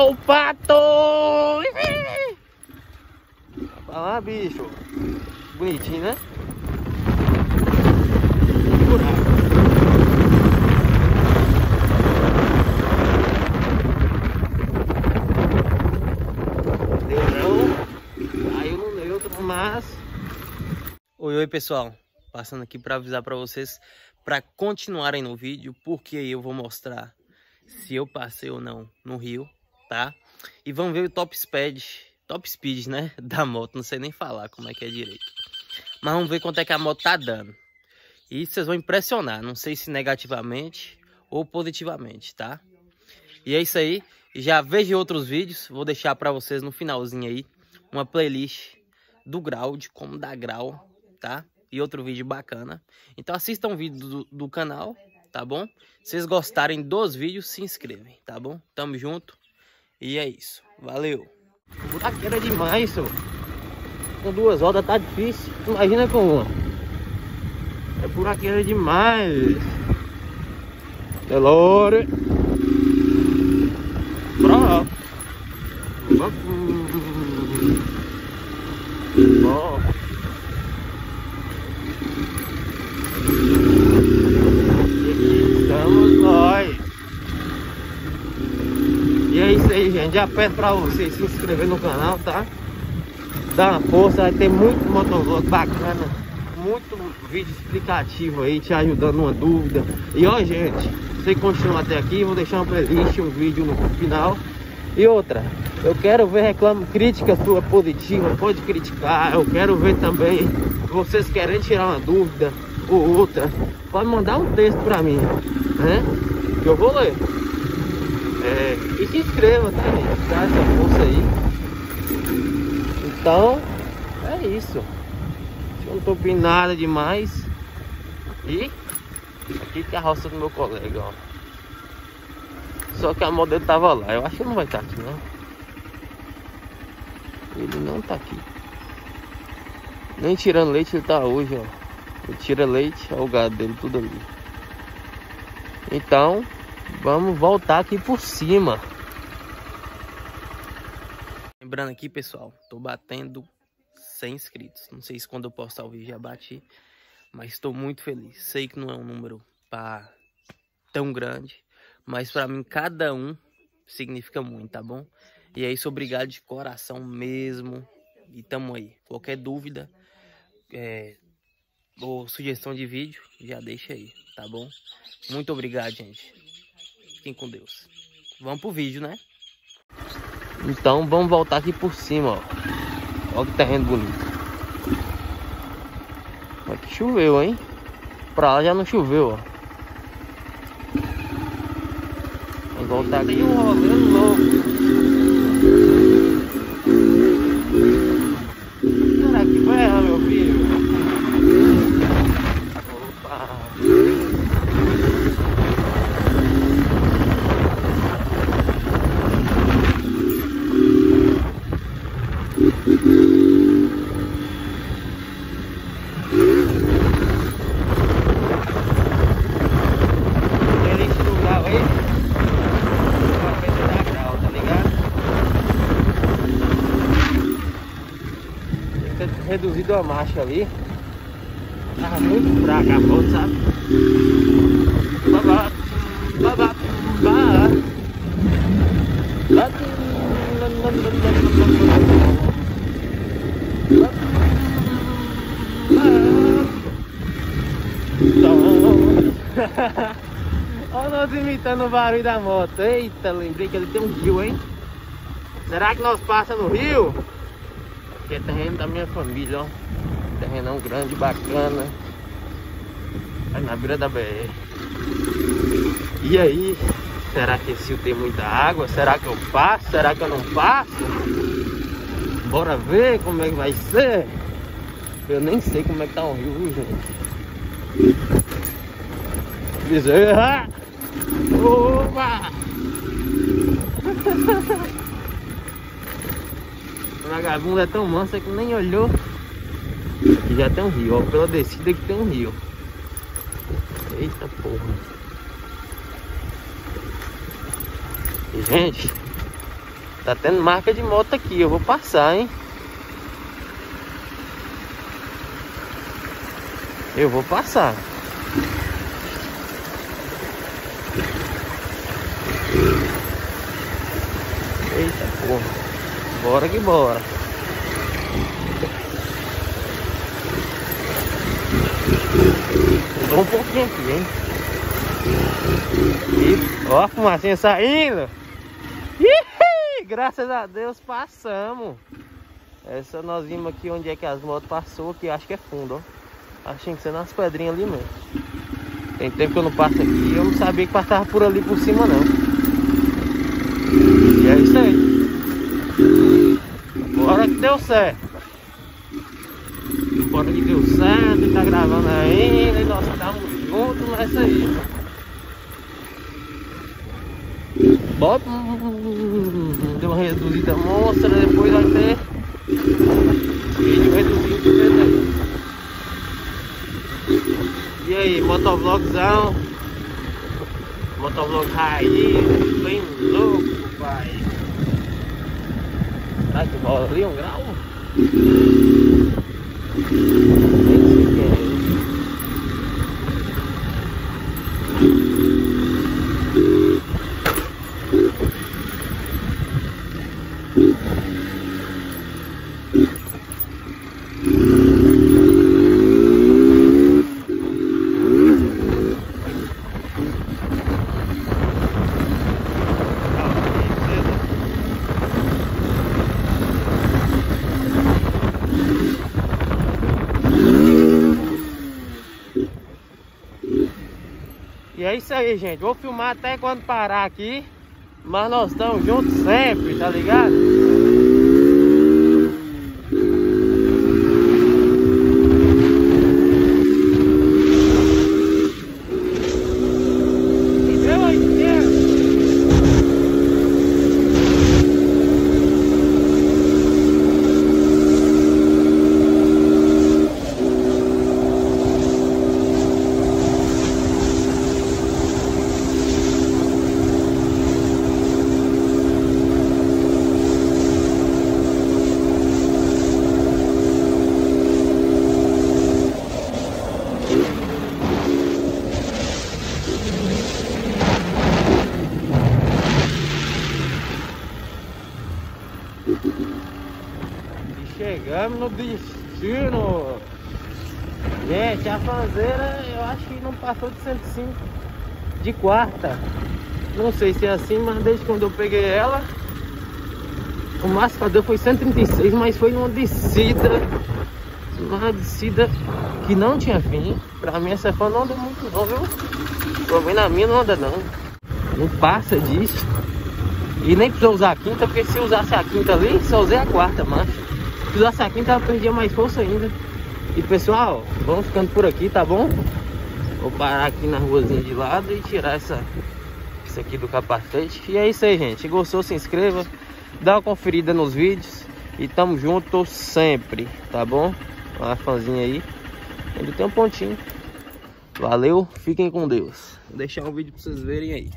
Ó o pato! Vai lá, bicho. Bonitinho, né? Deu não. Caiu no neutro, mas... Oi, oi, pessoal. Passando aqui para avisar para vocês para continuarem no vídeo, porque eu vou mostrar se eu passei ou não no rio, tá? E vamos ver o top speed, top speed, né, da moto, não sei nem falar como é que é direito. Mas vamos ver quanto é que a moto tá dando. E vocês vão impressionar, não sei se negativamente ou positivamente, tá? E é isso aí. Já vejo outros vídeos, vou deixar para vocês no finalzinho aí uma playlist do grau, de como dar grau, tá? E outro vídeo bacana. Então assistam o vídeo do, do canal, tá bom? Se vocês gostarem dos vídeos, se inscrevem, tá bom? Tamo junto. E é isso. Valeu. Buraqueira demais, senhor. Com duas rodas tá difícil. Imagina com uma. É buraqueira demais. Delore. Bravo. Bom. Estamos nós. E é isso aí, gente. Já peço pra vocês se inscrever no canal, tá? Dá uma força, vai ter muito motovlog bacana. Muito vídeo explicativo aí, te ajudando numa dúvida. E ó, gente, você continua até aqui, vou deixar uma playlist, um vídeo no final. E outra, eu quero ver reclamo, crítica sua positiva, pode criticar. Eu quero ver também vocês querem tirar uma dúvida ou outra. Pode mandar um texto pra mim, né? Que eu vou ler. É, e se inscreva, tá, gente? Dá essa força aí. Então, é isso. Eu não tô pedindo nada demais. E aqui tem a roça do meu colega, ó. Só que a moto dele tava lá. Eu acho que não vai estar tá aqui, não. Ele não tá aqui. Nem tirando leite ele tá hoje, ó. Ele tira leite, ó o gado dele tudo ali. Então, vamos voltar aqui por cima. Lembrando aqui, pessoal, tô batendo 100 inscritos. Não sei se quando eu postar o vídeo já bati, mas estou muito feliz. Sei que não é um número pá, tão grande, mas para mim cada um significa muito, tá bom? E é isso, obrigado de coração mesmo. E tamo aí. Qualquer dúvida é, ou sugestão de vídeo, já deixa aí, tá bom? Muito obrigado, gente. Fiquem com Deus. Vamos pro vídeo, né? Então vamos voltar aqui por cima, ó. Olha que terreno bonito. Aqui choveu, hein? Pra lá já não choveu, ó. Vamos voltar aqui. Tem um rolê louco. Será que vai, meu filho? Reduzido a marcha ali. Tava muito fraca a moto, sabe? Babá, babá, babá. Olha nós imitando o barulho da moto. Eita, lembrei que ele tem um rio, hein? Será que nós passamos no rio? Aqui é terreno da minha família, ó. Terrenão grande, bacana. Aí na beira da BR. E aí, será que esse rio tem muita água? Será que eu passo? Será que eu não passo? Bora ver como é que vai ser. Eu nem sei como é que tá o rio, gente. Bezerra! Opa! Vagabunda é tão mansa que nem olhou. E já tem um rio, ó. Pela descida que tem um rio. Eita porra. Gente, Tá tendo marca de moto aqui, eu vou passar, hein? Eu vou passar. Eita porra. Bora que bora. Um pouquinho aqui, hein? E, ó a fumacinha saindo. Ih, graças a Deus passamos. Essa nós vimos aqui onde é que as motos passou, que acho que é fundo, ó. Achei que ser nas pedrinhas ali mesmo. Tem tempo que eu não passo aqui eu não sabia que passava por ali por cima não. E é isso aí. Agora que deu certo. Agora que deu certo, tá gravando ainda e nós estamos juntos nessa aí. Bota, deu uma reduzida monstra, depois vai ter vídeo reduzido. E aí, motovlogzão. Motovlog raiz, bem louco, pai. Será que rola ali um grau? Nem sei o que é. E é isso aí, gente. Vou filmar até quando parar aqui. Mas nós estamos juntos sempre, tá ligado? Chegamos no destino. Gente, a fanzeira eu acho que não passou de 105 de quarta. Não sei se é assim, mas desde quando eu peguei ela, o máximo que deu foi 136, mas foi numa descida. Uma descida que não tinha fim. Pra mim essa fã não anda muito não, viu? Pelo menos na minha não anda não. Não passa disso. E nem precisou usar a quinta, porque se usasse a quinta ali, só usei a quarta, mas se usasse a quinta, eu perdia mais força ainda. E pessoal, vamos ficando por aqui, tá bom? Vou parar aqui na ruazinha de lado e tirar essa isso aqui do capacete. E é isso aí, gente. Se gostou, se inscreva, dá uma conferida nos vídeos. E tamo junto sempre, tá bom? Uma fãzinha aí. Ainda tem um pontinho. Valeu, fiquem com Deus. Vou deixar um vídeo pra vocês verem aí.